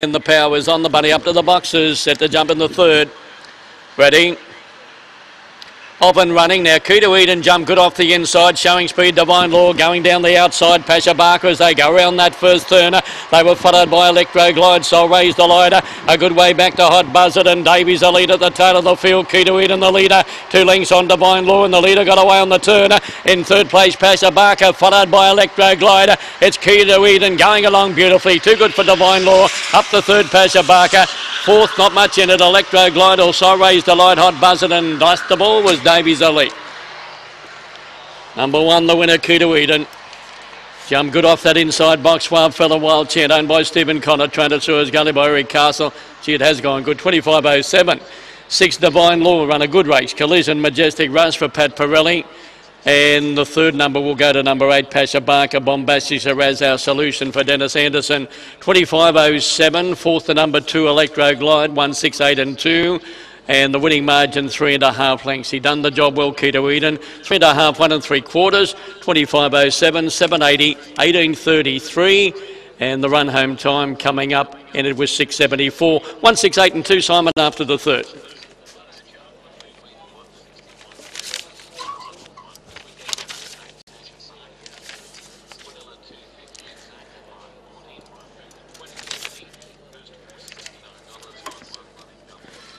And the power is on the bunny up to the boxes. Set to jump in the third. Ready. Off and running now. Key To Eden jump good off the inside, showing speed. Divine Law going down the outside. Pasha Barker as they go around that first turner. They were followed by Electro Glide, so raise the lighter. A good way back to Hot Buzzard and Davies the lead at the tail of the field. Key To Eden the leader. Two lengths on Divine Law and the leader got away on the turner. In third place, Pasha Barker followed by Electro Glider. It's Key To Eden going along beautifully. Too good for Divine Law. Up the third, Pasha Barker. Fourth, not much in it. Electro Glide also raised a light. Hot Buzzard and Dust the Ball was Davies Elite. Number one, the winner, Key To Eden. Jump good off that inside box. Suave Fella Wild Chant owned by Stephen Connor. Trained at Suez Gully by Eric Castle. Gee, it has gone good. 25.07. Six Divine Law run a good race. Collision Majestic Rush for Pat Pirelli. And the third number will go to number eight, Pasha Barker, Bombastic as our solution for Dennis Anderson. 25.07, fourth to number two, Electro Glide, 168 and two. And the winning margin, three and a half lengths. He done the job well, Key To Eden. Three and a half, one and three quarters, 25.07, 780, 1833. And the run home time coming up, ended with 674. 168 and two, Simon, after the third.